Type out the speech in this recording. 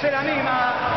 hacer la misma.